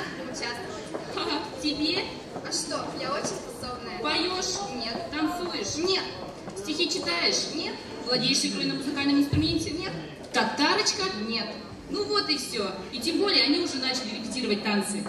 надо поучаствовать. Тебе? А что, я очень способная. Поешь? Нет. Танцуешь? Нет. Стихи читаешь? Нет. Владеешь игрой на музыкальном инструменте? Нет. Татарочка? Нет. Ну вот и все. И тем более они уже начали репетировать танцы.